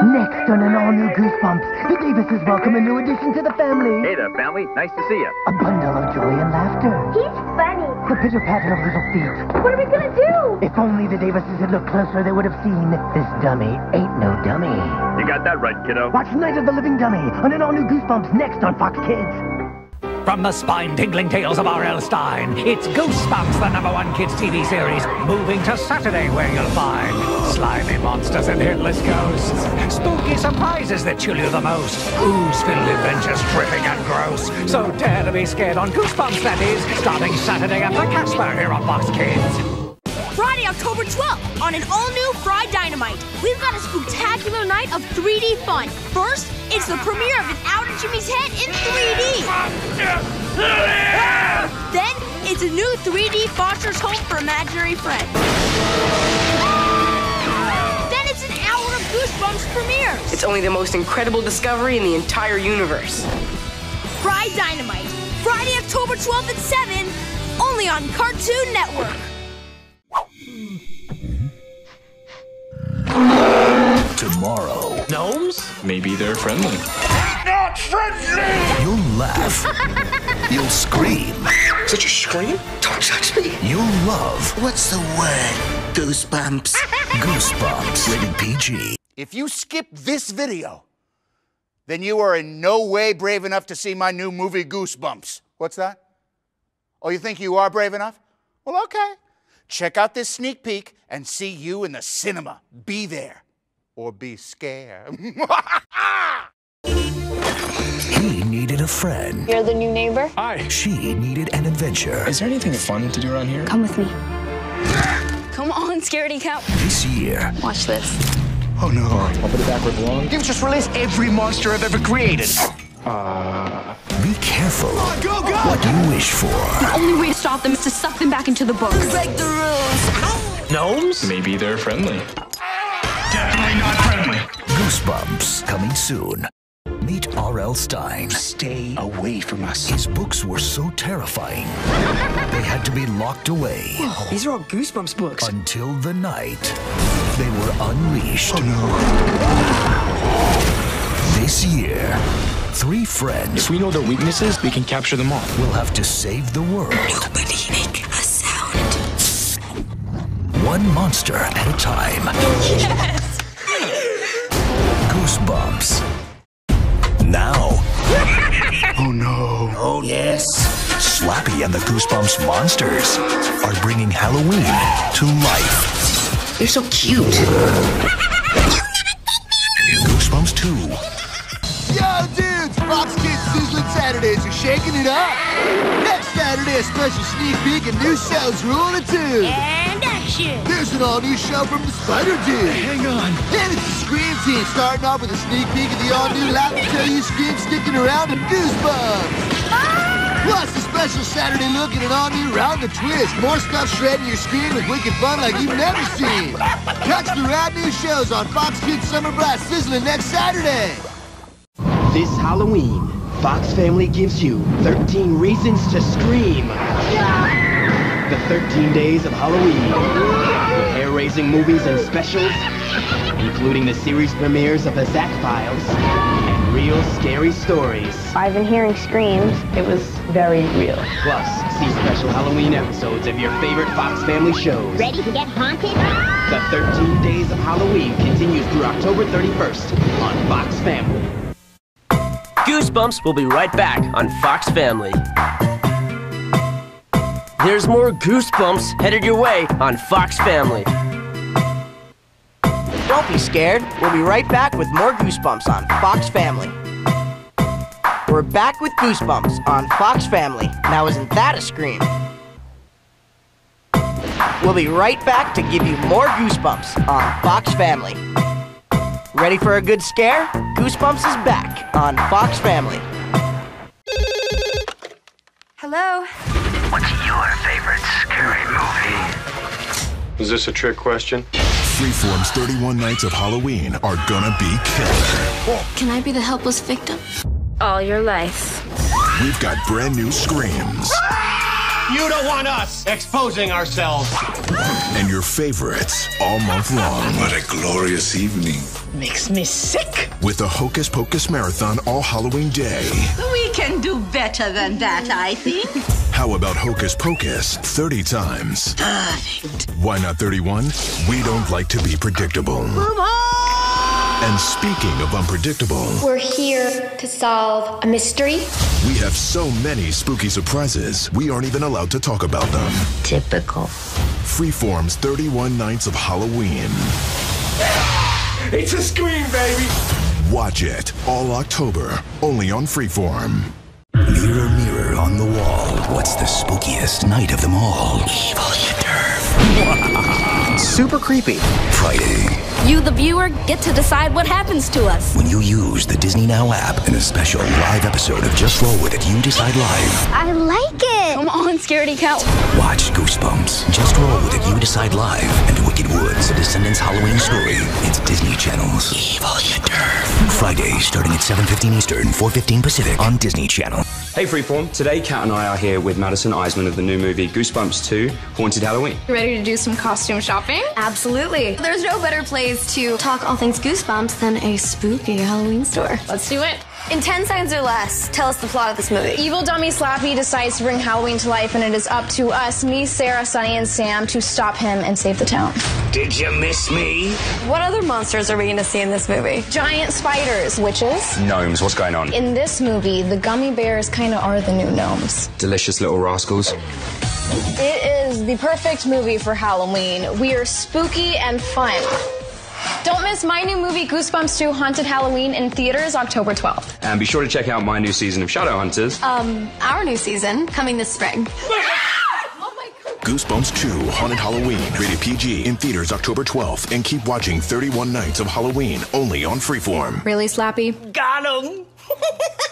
Next on an all-new Goosebumps, the Davises welcome a new addition to the family. Hey there, family. Nice to see you. A bundle of joy and laughter. He's funny. The pitter-patter of little feet. What are we gonna do? If only the Davises had looked closer, they would have seen this dummy ain't no dummy. You got that right, kiddo. Watch Night of the Living Dummy on an all-new Goosebumps next on Fox Kids. From the spine-tingling tales of R.L. Stine, it's Goosebumps, the number one kids TV series, moving to Saturday, where you'll find slimy monsters and headless ghosts, spooky surprises that chill you the most, ooze-filled adventures dripping and gross. So dare to be scared on Goosebumps, that is, starting Saturday after Casper here on Fox Kids. Friday, October 12th, on an all-new Fried Dynamite. We've got a spectacular night of 3D fun. First, it's the premiere of An Out of Jimmy's Head in 3D. then, it's a new 3D Foster's Home for Imaginary Friends. Then it's an hour of Goosebumps premieres. It's only the most incredible discovery in the entire universe. Fried Dynamite, Friday, October 12th at 7, only on Cartoon Network. Tomorrow, Gnomes? Maybe they're friendly. Not friendly! you'll laugh. you'll scream. Such a scream? Don't touch me. You'll love What's the word? Goosebumps. Goosebumps. Rated PG. If you skip this video, then you are in no way brave enough to see my new movie Goosebumps. What's that? Oh, you think you are brave enough? Well, okay. Check out this sneak peek and see you in the cinema. Be there or be scared. He needed a friend. You're the new neighbor? Hi. She needed an adventure. Is there anything fun to do around here? Come with me. Come on, scaredy cat. This year, Watch this. Oh no. I'll put it back where it belongs. You've just released every monster I've ever created. Uh, be careful Go, go! what do you wish for. The only way to stop them is to suck them back into the book. Break the rules. Gnomes? Maybe they're friendly. Goosebumps coming soon. Meet R.L. Stine. Stay away from us. His books were so terrifying, they had to be locked away oh, These are all Goosebumps books. until the night they were unleashed. Oh, no. This year, three friends If we know their weaknesses, we can capture them all. We'll have to save the world. Nobody make a sound. One monster at a time. Goosebumps. Now, Oh no. oh yes, Slappy and the Goosebumps monsters are bringing Halloween to life. They're so cute. Goosebumps 2, Yo, dudes! Fox Kids Sizzling Saturdays are shaking it up. Next Saturday, a special sneak peek and new shows rolling too. And action. There's an all-new show from the Spider Dude. Hang on. And it's the Scream Team starting off with a sneak peek of the all-new Laugh and Tell You Scream sticking around and Goosebumps. Plus, a special Saturday look at an all-new Round the Twist. More stuff shredding your screen with wicked fun like you've never seen. Catch the rad new shows on Fox Kids Summer Blast Sizzling next Saturday. This Halloween, Fox Family gives you 13 reasons to scream. The 13 days of Halloween. With hair-raising movies and specials, including the series premieres of The Zack Files and real scary stories. I've been hearing screams. It was very real. Plus, see special Halloween episodes of your favorite Fox Family shows. Ready to get haunted? The 13 days of Halloween continues through October 31st on Fox Family. Goosebumps will be right back on Fox Family. There's more Goosebumps headed your way on Fox Family. Don't be scared. We'll be right back with more Goosebumps on Fox Family. We're back with Goosebumps on Fox Family. Now, isn't that a scream? We'll be right back to give you more Goosebumps on Fox Family. Ready for a good scare? Goosebumps is back on Fox Family. Hello. What's your favorite scary movie? Is this a trick question? Freeform's 31 Nights of Halloween are gonna be killer. Can I be the helpless victim? All your life. We've got brand new screams. You don't want us exposing ourselves. And your favorites all month long. What a glorious evening. Makes me sick. With the Hocus Pocus Marathon all Halloween Day. We can do better than that, I think. How about Hocus Pocus 30 times? Perfect. Why not 31? We don't like to be predictable. And speaking of unpredictable, We're here to solve a mystery. we have so many spooky surprises, we aren't even allowed to talk about them. Typical. Freeform's 31 Nights of Halloween. It's a scream, baby. Watch it all October, only on Freeform. Mirror, mirror on the wall. What's the spookiest night of them all? Evil Super creepy. Friday. You, the viewer, get to decide what happens to us. When you use the Disney Now app in a special live episode of Just Roll With It, you decide live. I like it. Come on, scaredy cat. Watch Goosebumps. Just Roll With It, you decide live. And Wicked Woods, a Descendants Halloween story. It's Disney Channel's Evil Friday, starting at 7.15 Eastern, 4.15 Pacific on Disney Channel. Hey Freeform, today Kat and I are here with Madison Iseman of the new movie Goosebumps 2 Haunted Halloween. You ready to do some costume shopping? Absolutely. There's no better place to talk all things goosebumps than a spooky Halloween store. Let's do it. In 10 seconds or less, tell us the plot of this movie. Evil dummy Slappy decides to bring Halloween to life, and it is up to us, me, Sarah, Sonny, and Sam, to stop him and save the town. Did you miss me? What other monsters are we going to see in this movie? Giant spiders, witches. Gnomes, what's going on? In this movie, the gummy bears kind of are the new gnomes. Delicious little rascals. It is the perfect movie for Halloween. We are spooky and fun. Don't miss my new movie, Goosebumps 2 Haunted Halloween, in theaters October 12th. And be sure to check out my new season of Shadowhunters. Um, our new season coming this spring. Goosebumps 2 Haunted Halloween. Rated PG in theaters October 12th. And keep watching 31 Nights of Halloween only on Freeform. Really, Slappy? Got him.